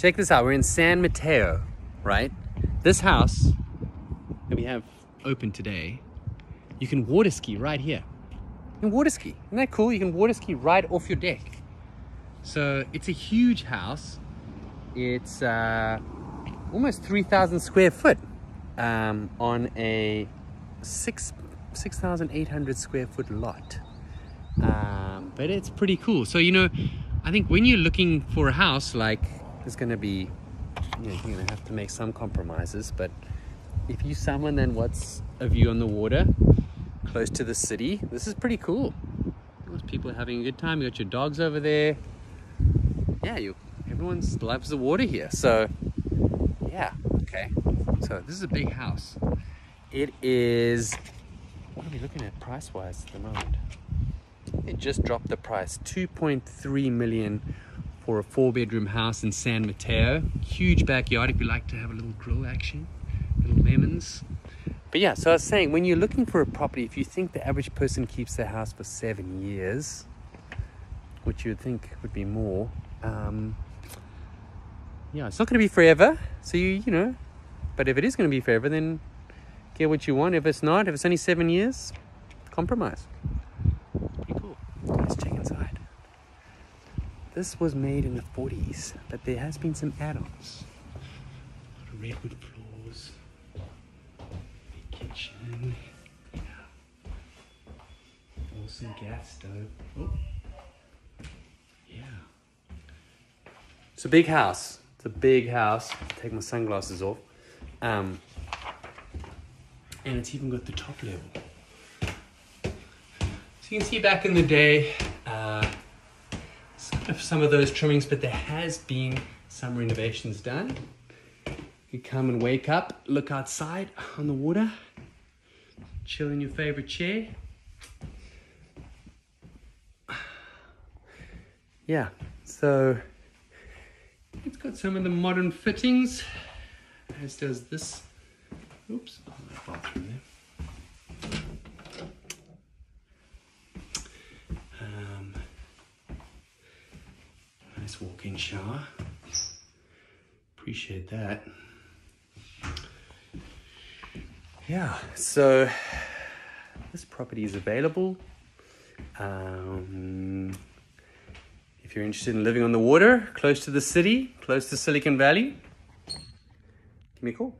check this out. We're in San Mateo, right? This house that we have open today, you can water ski right here. You can water ski. Isn't that cool? You can water ski right off your deck. So it's a huge house. It's uh, almost 3,000 square foot um, on a six 6,800 square foot lot. Um, but it's pretty cool. So, you know, I think when you're looking for a house, like, there's going to be, you know, you're going to have to make some compromises. But if you someone then what's a view on the water, close to the city, this is pretty cool. Most people are having a good time. You got your dogs over there. Yeah, you. Everyone loves the water here. So, yeah, okay. So this is a big house. It is what are we looking at price wise at the moment? It just dropped the price 2.3 million for a four bedroom house in San Mateo. Huge backyard if you like to have a little grill action, little lemons. But yeah, so I was saying when you're looking for a property, if you think the average person keeps their house for seven years, which you would think would be more, um, yeah, it's not going to be forever. So you, you know, but if it is going to be forever, then get what you want. If it's not, if it's only seven years, compromise. Pretty cool. Let's check inside. This was made in the 40s, but there has been some add-ons. redwood floors, big kitchen, yeah. Awesome gas stove. Oh. Yeah. It's a big house. It's a big house. Take my sunglasses off. Um, and it's even got the top level. So you can see back in the day, uh, of, some of those trimmings, but there has been some renovations done. You come and wake up, look outside on the water, chill in your favorite chair. Yeah, so it's got some of the modern fittings, as does this Oops, bathroom there. Nice walk-in shower. Appreciate that. Yeah, so this property is available. Um, if you're interested in living on the water, close to the city, close to Silicon Valley, give me a call.